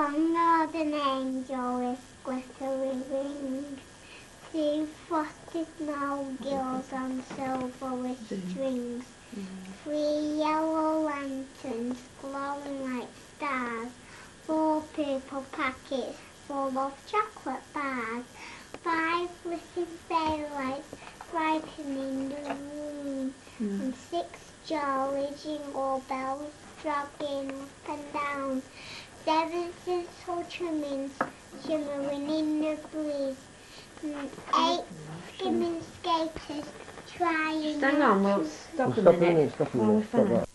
One golden angel with glittering wings. Two frosted gills on silver with strings. Three yellow lanterns glowing like stars. Four purple packets full of chocolate bars. Five flickering fairy lights brightening the room. And six jolly jingle bells jogging up and down. Seven little trimmings shimmering in the breeze. And eight skimming skaters trying Hang on, we'll to stop a Stop a minute. minute, stop a while minute, stop finish. that.